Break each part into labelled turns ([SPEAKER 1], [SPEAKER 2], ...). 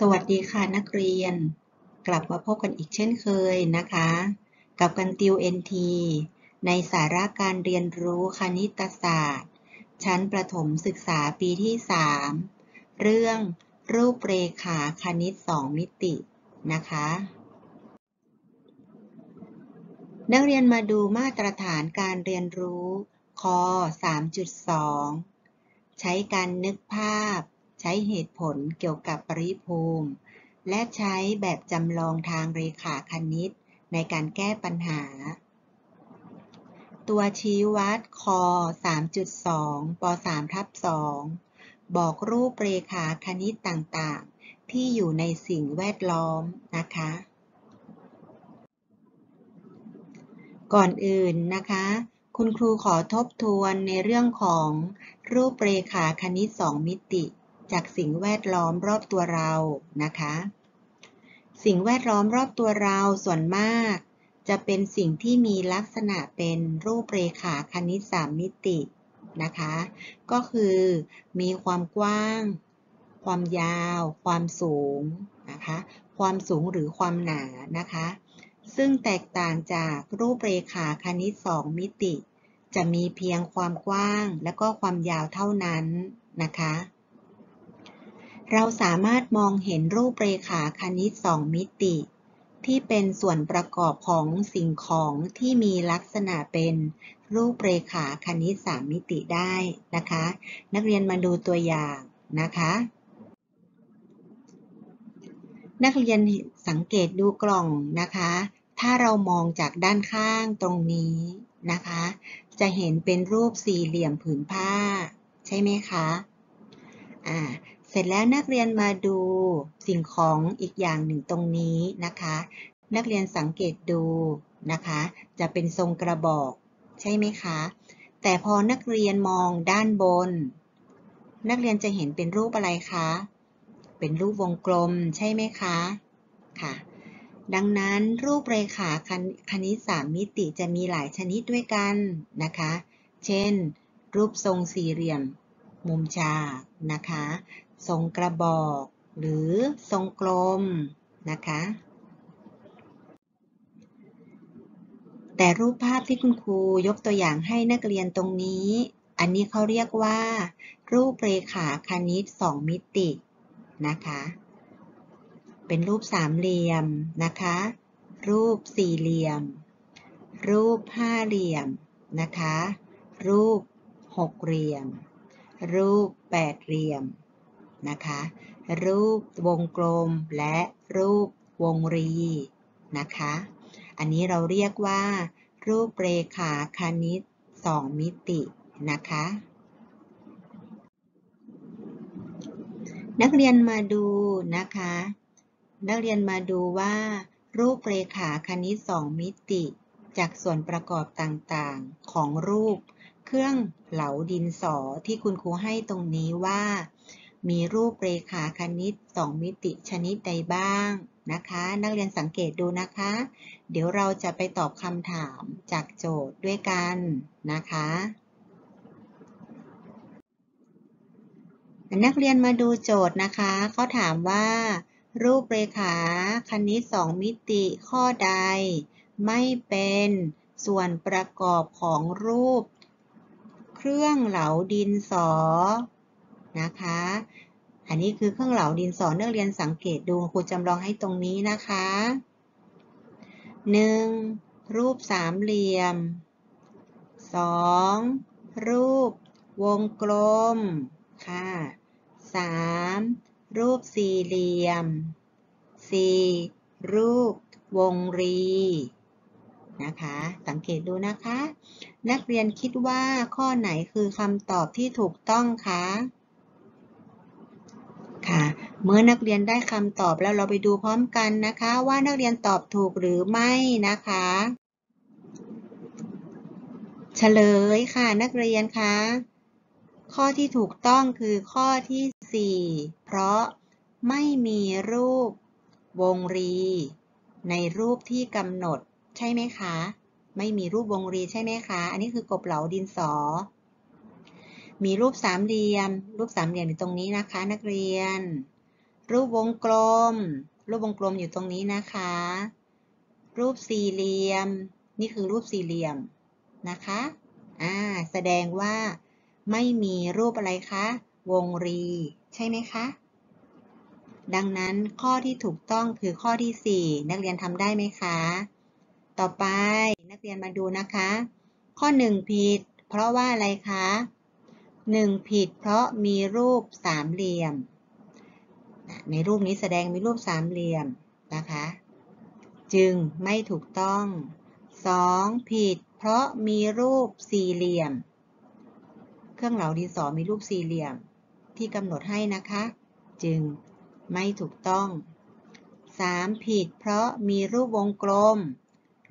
[SPEAKER 1] สวัสดีค่ะนักเรียน กลับมาพบกันอีกเช่นเคยนะคะ กับกันติว NT ในสาระการเรียนรู้คณิตศาสตร์ ชั้นประถมศึกษาปีที่ 3 เรื่องรูปเรขาคณิต 2 มิตินะคะ นักเรียนมาดูมาตรฐานการเรียนรู้ค3.2 ใช้การนึกภาพ ใช้เหตุผลเกี่ยวกับปริภูมิ และใช้แบบจำลองทางเรขาคณิต ในการแก้ปัญหา ตัวชี้วัดคอ 3.2 ป 3 ทับ 2 บอกรูปเรขาคณิตต่างๆ ที่อยู่ในสิ่งแวดล้อมนะคะ ก่อนอื่นนะคะคุณครูขอทบทวนในเรื่องของรูปเรขาคณิต 2 มิติ จากสิ่งแวดล้อมรอบตัวเรานะคะ สิ่งแวดล้อมรอบตัวเราส่วนมาก จะเป็นสิ่งที่มีลักษณะเป็นรูปเรขาคณิตสามมิตินะคะ ก็คือมีความกว้าง ความยาว ความสูงนะคะ ความสูงหรือความหนานะคะ ซึ่งแตกต่างจากรูปเรขาคณิตสองมิติ จะมีเพียงความกว้างและก็ความยาวเท่านั้นนะคะ เราสามารถมองเห็นรูปเรขาคณิตสองมิติ ที่เป็นส่วนประกอบของสิ่งของที่มีลักษณะเป็นรูปเรขาคณิตสามมิติได้นะคะ นักเรียนมาดูตัวอย่างนะคะ นักเรียนสังเกตดูกล่องนะคะ ถ้าเรามองจากด้านข้างตรงนี้นะคะ จะเห็นเป็นรูปสี่เหลี่ยมผืนผ้า ใช่ไหมคะอ่า เสร็จแล้วนักเรียนมาดูสิ่งของอีกอย่างหนึ่งตรงนี้นะคะ นักเรียนสังเกตดูนะคะ จะเป็นทรงกระบอกใช่ไหมคะ แต่พอนักเรียนมองด้านบน นักเรียนจะเห็นเป็นรูปอะไรคะ เป็นรูปวงกลมใช่ไหมคะ ค่ะ ดังนั้นรูปเรขาคณิตสามมิติจะมีหลายชนิดด้วยกันนะคะ เช่น รูปทรงสี่เหลี่ยม มุมฉากนะคะ ทรงกระบอก หรือทรงกลมนะคะ แต่รูปภาพที่คุณครูยกตัวอย่างให้นักเรียนตรงนี้ อันนี้เขาเรียกว่า รูปเรขาคณิต2มิตินะคะ เป็นรูปสามเหลี่ยมนะคะ รูปสี่เหลี่ยม รูปห้าเหลี่ยมนะคะ รูปหกเหลี่ยม รูปแปดเหลี่ยมนะคะ รูปวงกลมและรูปวงรีนะคะ อันนี้เราเรียกว่า รูปเรขาคณิต2มิตินะคะ นักเรียนมาดูนะคะ นักเรียนมาดูว่า รูปเรขาคณิต2มิติ จากส่วนประกอบต่างๆ ของรูป เครื่องเหลาดินสอที่คุณครูให้ตรงนี้ว่า มีรูปเรขาคณิต 2 มิติชนิดใดบ้างนะคะ นักเรียนสังเกตดูนะคะ เดี๋ยวเราจะไปตอบคำถามจากโจทย์ด้วยกันนะคะ นักเรียนมาดูโจทย์นะคะเขาถามว่ารูปเรขาคณิต 2 มิติข้อใด ไม่เป็นส่วนประกอบของรูป เครื่องเหลาดินสอนะคะ อันนี้คือเครื่องเหลาดินสอนักเรียนสังเกตดูครูจำลองให้ตรงนี้นะคะ 1. รูปสามเหลี่ยม 2. รูปวงกลมค่ะ 3. รูปสี่เหลี่ยม 4. รูปวงรี นะคะ สังเกตดูนะคะ นักเรียนคิดว่าข้อไหนคือคำตอบที่ถูกต้องคะค่ะ เมื่อนักเรียนได้คำตอบแล้วเราไปดูพร้อมกันนะคะ ว่านักเรียนตอบถูกหรือไม่นะคะเฉลยค่ะนักเรียนคะ ข้อที่ถูกต้องคือข้อที่ 4 เพราะไม่มีรูปวงรี ในรูปที่กำหนด ใช่ไหมคะ ไม่มีรูปวงรีใช่ไหมคะ อันนี้คือกบเหลาดินสอ มีรูปสามเหลี่ยม รูปสามเหลี่ยมอยู่ตรงนี้นะคะ นักเรียน รูปวงกลม รูปวงกลมอยู่ตรงนี้นะคะ รูปสี่เหลี่ยม นี่คือรูปสี่เหลี่ยมนะคะ อ่า แสดงว่าไม่มีรูปอะไรคะ วงรี ใช่ไหมคะ ดังนั้นข้อที่ถูกต้องคือข้อที่ 4 นักเรียนทำได้ไหมคะ ต่อไปนักเรียนมาดูนะคะ ข้อ 1 ผิด เพราะว่าอะไรคะ 1 ผิดเพราะมีรูปสามเหลี่ยม ในรูปนี้แสดงมีรูปสามเหลี่ยมนะคะ จึงไม่ถูกต้อง 2. ผิด เพราะมีรูปสี่เหลี่ยม เครื่องเหลาดินสอมีรูปสี่เหลี่ยมที่กำหนดให้นะคะ จึงไม่ถูกต้อง 3. ผิด เพราะมีรูปวงกลม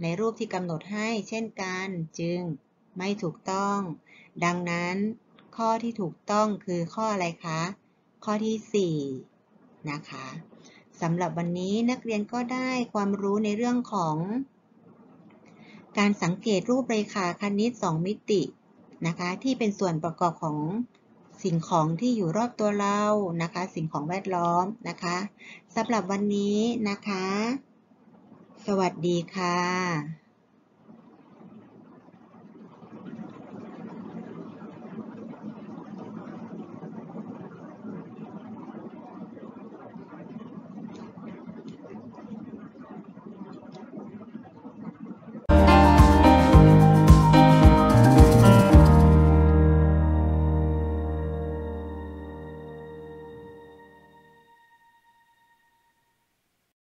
[SPEAKER 1] ในรูปที่กำหนดให้เช่นกันจึงไม่ถูกต้อง ดังนั้นข้อที่ถูกต้องคือข้ออะไรคะ ข้อที่ 4 นะคะสำหรับวันนี้นักเรียนก็ได้ความรู้ในเรื่องของ การสังเกตรูปเรขาคณิต 2 มิตินะคะที่เป็นส่วนประกอบของสิ่งของที่อยู่รอบตัวเรานะคะ สิ่งของแวดล้อมนะคะสำหรับวันนี้นะคะ สวัสดีค่ะ